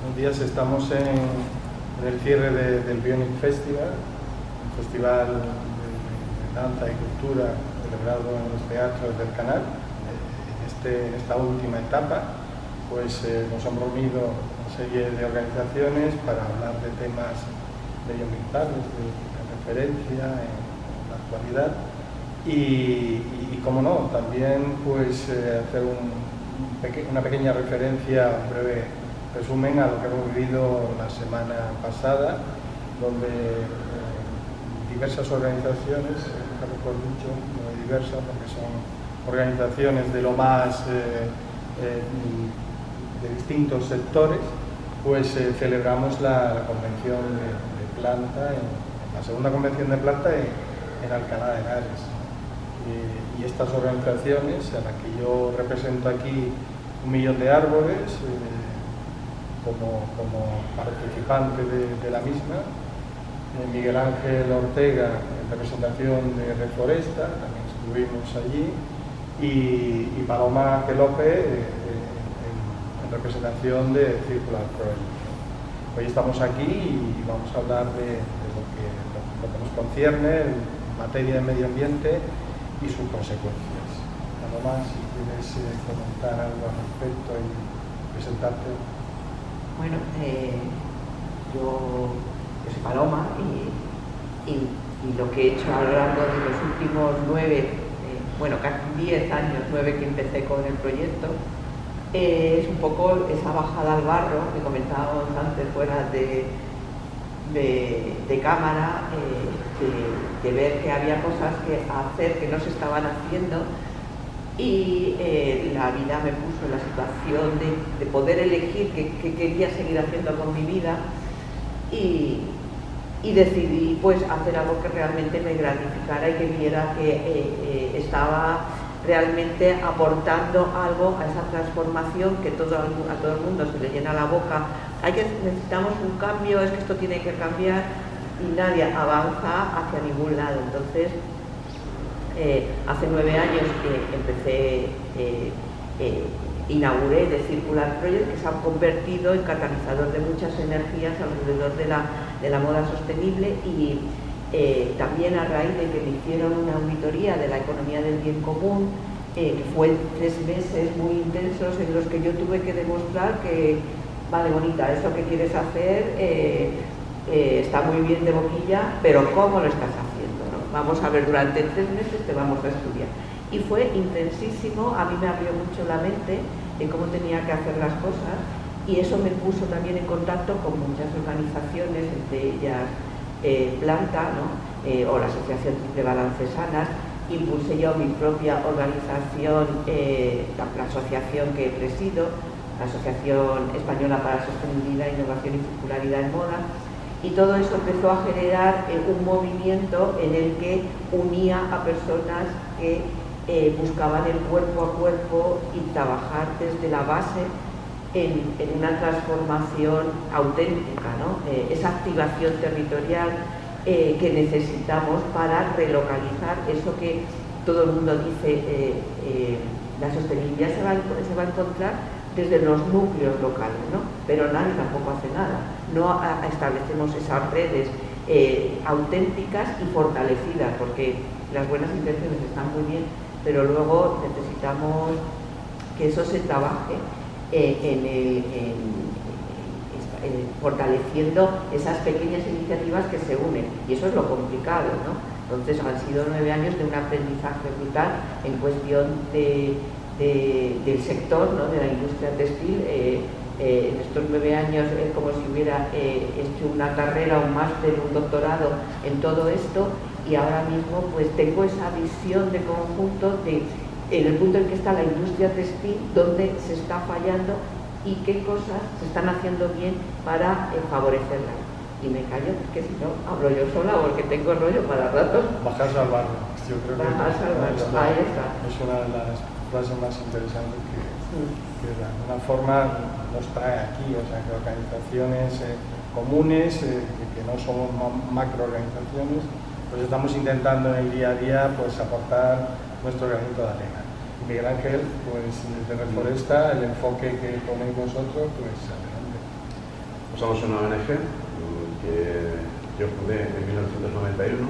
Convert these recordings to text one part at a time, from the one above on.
Buenos días, estamos en, el cierre del Bionic Festival, un festival de, danza y cultura celebrado en los teatros del canal. En este, esta última etapa, pues eh, nos han reunido una serie de organizaciones para hablar de temas medioambientales, de, referencia en, la actualidad y, como no, también pues eh, hacer una pequeña referencia, un breve resumen a lo que hemos vivido la semana pasada, donde eh, diversas organizaciones, mejor dicho, muy diversas, porque son organizaciones de lo más eh, eh, de distintos sectores, pues celebramos la, convención de, planta, la segunda convención de planta en, Alcalá de Henares. y estas organizaciones, a las que yo represento aquí un millón de árboles, como, participante de, la misma, eh, Miguel Ángel Ortega en representación de Reforesta, también estuvimos allí, y, Paloma López eh, en, representación de Circular Project. Hoy estamos aquí y vamos a hablar de, lo, que, nos concierne en materia de medio ambiente y sus consecuencias. Paloma, si quieres eh, comentar algo al respecto y presentarte. Bueno, eh, yo, soy Paloma y, lo que he hecho a lo largo de los últimos nueve, eh, bueno, casi diez años, nueve que empecé con el proyecto, eh, es un poco esa bajada al barro que comentábamos antes fuera de, de, cámara, de ver que había cosas que hacer que no se estaban haciendo y eh, la vida me puso en la situación de, poder elegir qué, quería seguir haciendo con mi vida y, decidí pues hacer algo que realmente me gratificara y que viera que eh, eh, estaba realmente aportando algo a esa transformación que todo, a todo el mundo se le llena la boca. Hay que, necesitamos un cambio, es que esto tiene que cambiar y nadie avanza hacia ningún lado. Entonces, eh, hace nueve años que empecé, eh, eh, inauguré The Circular Project, que se ha convertido en catalizador de muchas energías alrededor de la, de la moda sostenible y también a raíz de que me hicieron una auditoría de la economía del bien común, fue tres meses muy intensos en los que yo tuve que demostrar que, vale, bonita, eso que quieres hacer está muy bien de boquilla, pero ¿cómo lo estás haciendo? Vamos a ver, durante tres meses te vamos a estudiar. Y fue intensísimo, a mí me abrió mucho la mente en cómo tenía que hacer las cosas y eso me puso también en contacto con muchas organizaciones, entre ellas eh, Planta eh, o la Asociación de Balances Sanas. Impulsé yo mi propia organización, eh, la, asociación que presido, la Asociación Española para la Sostenibilidad, Innovación y Circularidad en Moda, y todo eso empezó a generar eh, un movimiento en el que unía a personas que eh, buscaban el cuerpo a cuerpo y trabajar desde la base en, una transformación auténtica, eh, esa activación territorial que necesitamos para relocalizar eso que todo el mundo dice, la sostenibilidad se va, se va a encontrar desde los núcleos locales, ¿no? pero nadie tampoco hace nada. No establecemos esas redes eh, auténticas y fortalecidas, porque las buenas intenciones están muy bien, pero luego necesitamos que eso se trabaje eh, en, fortaleciendo esas pequeñas iniciativas que se unen. Y eso es lo complicado, ¿no? Entonces han sido nueve años de un aprendizaje brutal en cuestión de del sector, de la industria textil. Eh, eh, en estos nueve años es como si hubiera eh, hecho una carrera, un máster, un doctorado en todo esto y ahora mismo pues tengo esa visión de conjunto de en el punto en que está la industria textil, dónde se está fallando y qué cosas se están haciendo bien para favorecerla. Y me callo porque si no hablo yo sola porque tengo rollo para rato. Bajar al barro. Yo creo que Ahí está. Es una de las frase más interesante que, de alguna forma nos trae aquí, o sea, que organizaciones eh, comunes, eh, que, no somos macroorganizaciones, pues estamos intentando en el día a día pues aportar nuestro granito de arena. Y Miguel Ángel, pues desde Reforesta, el enfoque que ponéis vosotros, pues adelante. somos una ONG que yo fundé en 1991,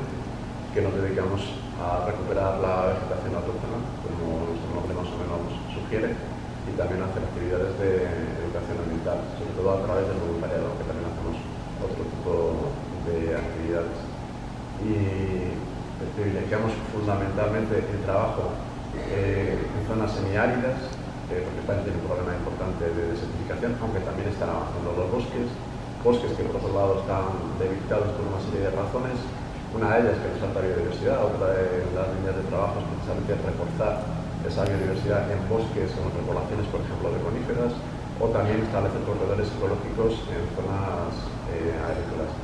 que nos dedicamos a recuperar la vegetación autóctona, como nuestro nombre más o menos sugiere, y también hacer actividades de educación ambiental, sobre todo a través del voluntariado, que también hacemos otro tipo de actividades. Y privilegiamos fundamentalmente el trabajo eh, en zonas semiáridas, eh, porque España tiene un problema importante de desertificación, aunque también están avanzando los bosques, bosques que por otro lado están debilitados por una serie de razones. Una de ellas que nos falta biodiversidad, otra de las líneas de trabajo es precisamente reforzar esa biodiversidad en bosques con repoblaciones, por ejemplo, de coníferas, o también establecer corredores ecológicos en zonas eh, agrícolas.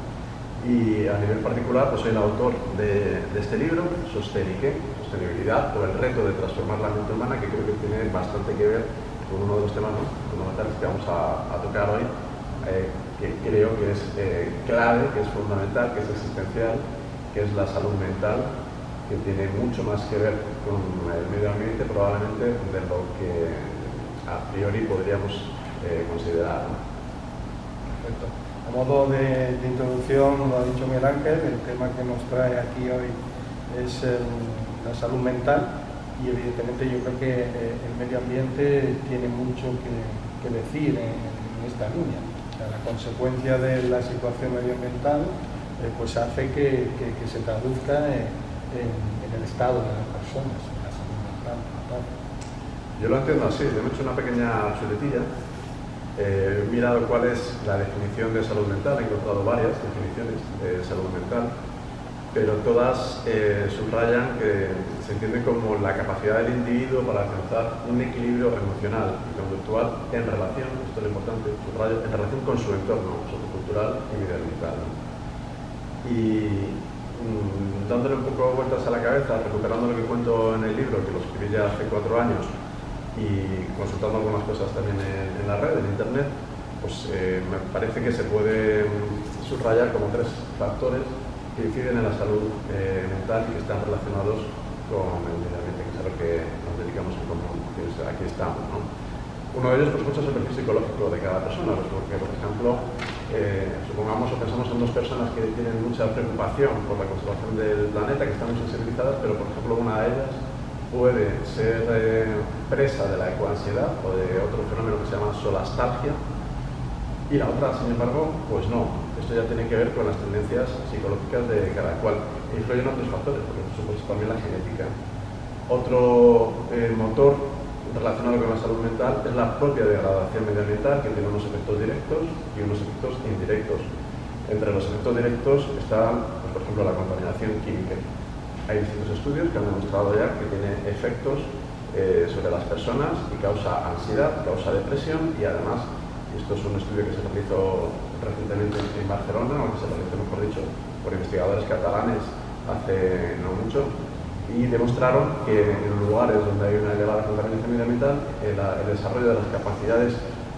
Y a nivel particular, pues soy el autor de, este libro, Sostenique, Sostenibilidad o el reto de transformar la mente humana, que creo que tiene bastante que ver con uno de los temas fundamentales que vamos a, tocar hoy, eh, que creo que es eh, clave, que es fundamental, que es existencial, que es la salud mental, que tiene mucho más que ver con el medio ambiente probablemente de lo que a priori podríamos eh, considerar. A modo de, introducción, lo ha dicho Miguel Ángel, el tema que nos trae aquí hoy es la salud mental y evidentemente yo creo que eh, el medio ambiente tiene mucho que, decir en esta línea la consecuencia de la situación medioambiental pues hace que, se traduzca en, el estado de las personas, en la salud mental. Yo lo entiendo así, yo he hecho una pequeña chuletilla, eh, he mirado cuál es la definición de salud mental, he encontrado varias definiciones de salud mental, pero todas eh, subrayan que se entiende como la capacidad del individuo para alcanzar un equilibrio emocional y conductual en relación, esto es lo importante, en relación con su entorno sociocultural y medioambiental. Y mm, dándole un poco vueltas a la cabeza, recuperando lo que cuento en el libro, que lo escribí ya hace cuatro años, y consultando algunas cosas también en, la red, en internet, pues eh, me parece que se puede mm, subrayar como tres factores que inciden en la salud eh, mental y que están relacionados con el medio ambiente, que es a lo que nos dedicamos en común, que aquí estamos. ¿no? Uno de ellos, por supuesto, es el psicológico de cada persona, pues porque, por ejemplo, eh, supongamos o pensamos en dos personas que tienen mucha preocupación por la conservación del planeta, que están muy sensibilizadas, pero, por ejemplo, una de ellas puede ser eh, presa de la ecoansiedad o de otro fenómeno que se llama solastalgia, y la otra, sin embargo, pues no. Esto ya tiene que ver con las tendencias psicológicas de cada cual. Influyen otros factores, por supuesto también la genética. Otro eh, motor relacionado con la salud mental es la propia degradación medioambiental, que tiene unos efectos directos y unos efectos indirectos. Entre los efectos directos está, pues, por ejemplo, la contaminación química. Hay distintos estudios que han demostrado ya que tiene efectos eh, sobre las personas y causa ansiedad, causa depresión y además esto es un estudio que se realizó recientemente en Barcelona, o que se realizó, mejor dicho, por investigadores catalanes hace no mucho, y demostraron que en lugares donde hay una elevada contaminación medioambiental, el, el desarrollo de las capacidades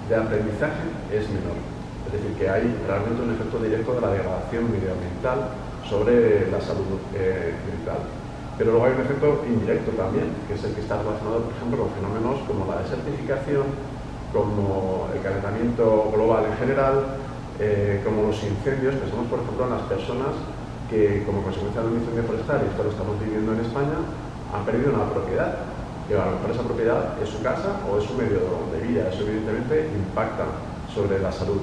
de aprendizaje es menor. Es decir, que hay realmente un efecto directo de la degradación medioambiental sobre la salud eh, mental. Pero luego hay un efecto indirecto también, que es el que está relacionado, por ejemplo, con fenómenos como la desertificación, como el calentamiento global en general, eh, como los incendios, pensamos por ejemplo en las personas que como consecuencia de un incendio forestal, y esto lo estamos viviendo en España, han perdido una propiedad. Y a lo mejor esa propiedad es su casa o es su medio de vida. Eso evidentemente impacta sobre la salud.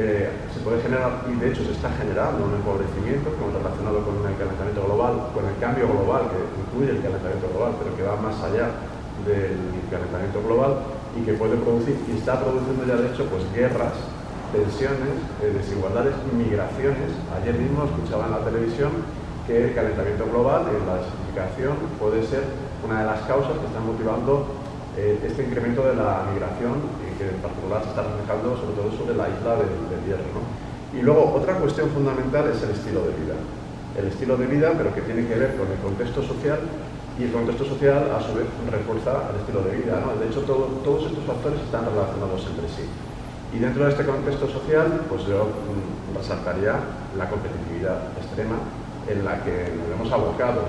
Eh, se puede generar, y de hecho se está generando un empobrecimiento relacionado con el calentamiento global, con el cambio global, que incluye el calentamiento global, pero que va más allá del calentamiento global, y que puede producir, y está produciendo ya de hecho, pues guerras, tensiones, eh, desigualdades, migraciones. Ayer mismo escuchaba en la televisión que el calentamiento global en la desertificación puede ser una de las causas que están motivando eh, este incremento de la migración y que en particular se está reflejando sobre todo sobre la isla del, Hierro. Y luego otra cuestión fundamental es el estilo de vida. El estilo de vida, pero que tiene que ver con el contexto social y el contexto social a su vez refuerza el estilo de vida. De hecho, todos estos factores están relacionados entre sí. Y dentro de este contexto social, pues yo mm, resaltaría la competitividad extrema en la que nos hemos abocado,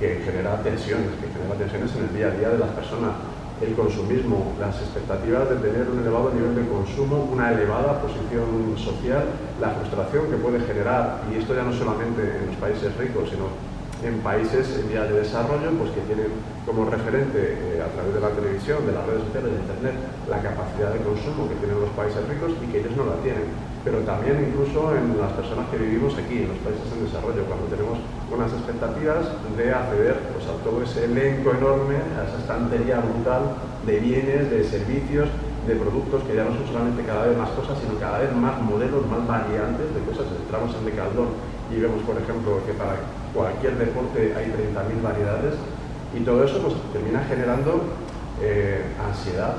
que genera tensiones, que genera tensiones en el día a día de las personas. el consumismo, las expectativas de tener un elevado nivel de consumo, una elevada posición social, la frustración que puede generar, y esto ya no solamente en los países ricos, sino en países en vías de desarrollo pues que tienen como referente eh, a través de la televisión, de las redes sociales, de internet, la capacidad de consumo que tienen los países ricos y que ellos no la tienen. Pero también incluso en las personas que vivimos aquí, en los países en desarrollo, cuando tenemos unas expectativas de acceder pues, a todo ese elenco enorme, a esa estantería brutal de bienes, de servicios, de productos que ya no son solamente cada vez más cosas, sino cada vez más modelos, más variantes de cosas. Entramos en Decathlon y vemos, por ejemplo, que para cualquier deporte hay 30.000 variedades y todo eso pues, termina generando eh, ansiedad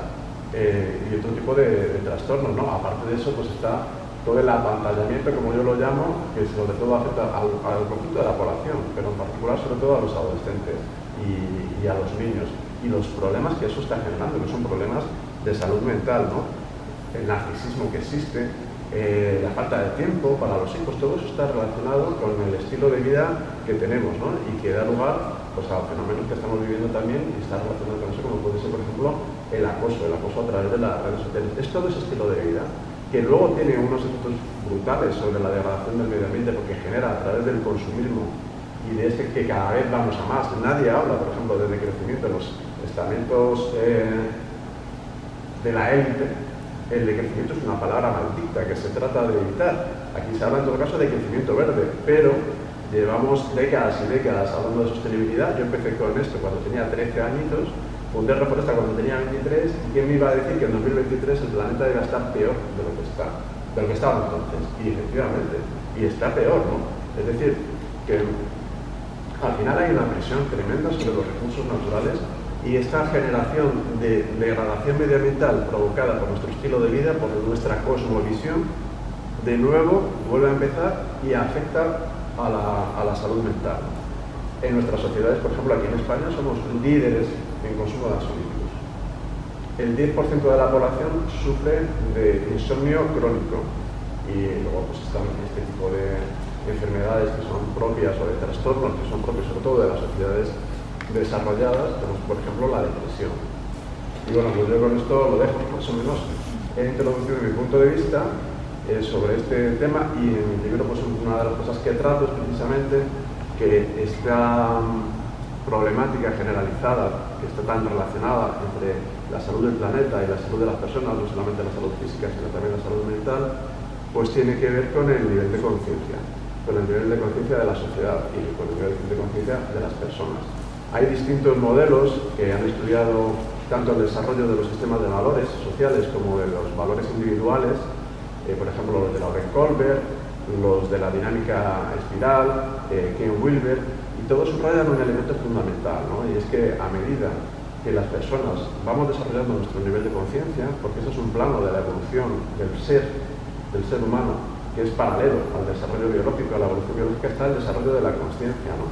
eh, y otro tipo de, trastornos. ¿no? Aparte de eso, pues está todo el apantallamiento, como yo lo llamo, que sobre todo afecta al, conjunto de la población, pero en particular sobre todo a los adolescentes y, a los niños. Y los problemas que eso está generando, que son problemas de salud mental, ¿no? el narcisismo que existe, eh, la falta de tiempo para los hijos, todo eso está relacionado con el estilo de vida tenemos ¿no? y que da lugar pues, a fenómenos que estamos viviendo también y está relacionado con eso, como puede ser, por ejemplo, el acoso, el acoso a través de las redes sociales. Es todo ese estilo de vida que luego tiene unos efectos brutales sobre la degradación del medio ambiente porque genera a través del consumismo y de ese que cada vez vamos a más. Nadie habla, por ejemplo, del decrecimiento de los estamentos eh, de la élite el decrecimiento es una palabra maldita que se trata de evitar. Aquí se habla en todo caso de crecimiento verde, pero llevamos décadas y décadas hablando de sostenibilidad. Yo empecé con esto cuando tenía 13 añitos, fundé Reforesta cuando tenía 23, y quién me iba a decir que en 2023 el planeta debe estar peor de lo que está, de lo que estaba entonces. Y efectivamente, y está peor, ¿no? Es decir, que al final hay una presión tremenda sobre los recursos naturales y esta generación de degradación medioambiental provocada por nuestro estilo de vida, por nuestra cosmovisión, de nuevo vuelve a empezar y afecta a la, salud mental. En nuestras sociedades, por ejemplo, aquí en España somos líderes en consumo de ansiolíticos. El 10% de la población sufre de insomnio crónico y luego pues están este tipo de enfermedades que son propias o de trastornos que son propios sobre todo de las sociedades desarrolladas, tenemos por ejemplo la depresión. Y bueno, pues yo con esto lo dejo, más o menos he introducido mi punto de vista eh, sobre este tema y en mi libro pues una de las cosas que trato es precisamente que esta mm, problemática generalizada que está tan relacionada entre la salud del planeta y la salud de las personas, no solamente la salud física, sino también la salud mental, pues tiene que ver con el nivel de conciencia, con el nivel de conciencia de la sociedad y con el nivel de conciencia de las personas. Hay distintos modelos que han estudiado tanto el desarrollo de los sistemas de valores sociales como de los valores individuales, eh, por ejemplo los de Lauren Colbert, los de la dinámica espiral, eh, Ken Wilber, y todos subrayan un elemento fundamental, ¿no? y es que a medida que las personas vamos desarrollando nuestro nivel de conciencia, porque eso es un plano de la evolución del ser, del ser humano, que es paralelo al desarrollo biológico, a la evolución biológica está el desarrollo de la conciencia. ¿no?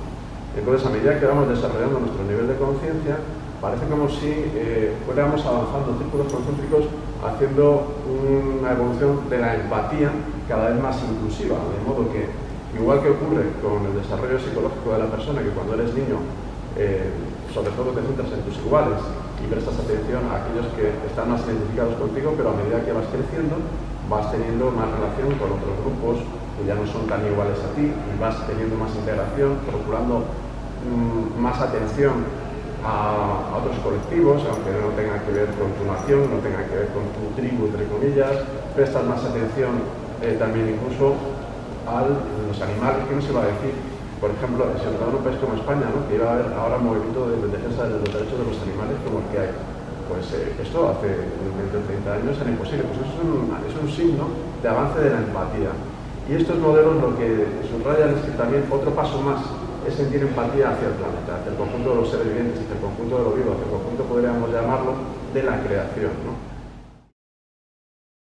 Entonces, a medida que vamos desarrollando nuestro nivel de conciencia, parece como si eh, fuéramos avanzando en círculos concéntricos haciendo una evolución de la empatía cada vez más inclusiva, de modo que, igual que ocurre con el desarrollo psicológico de la persona, que cuando eres niño, eh, sobre todo te centras en tus iguales y prestas atención a aquellos que están más identificados contigo, pero a medida que vas creciendo, vas teniendo más relación con otros grupos que ya no son tan iguales a ti y vas teniendo más integración, procurando Mm, más atención a, otros colectivos, aunque no tenga que ver con tu nación, no tenga que ver con tu tribu, entre comillas, prestas más atención eh, también incluso a los animales, ¿qué no se va a decir? Por ejemplo, sobre todo en un país como España, ¿no? que iba a haber ahora un movimiento de defensa de los derechos de los animales como el que hay. Pues eh, esto hace 20 o 30 años era imposible, pues eso es un, es un signo de avance de la empatía. Y estos modelos lo que subrayan es que también otro paso más es sentir empatía hacia el planeta, hacia el conjunto de los seres vivientes, hacia el conjunto de lo vivo, hacia el conjunto, podríamos llamarlo, de la creación. ¿no?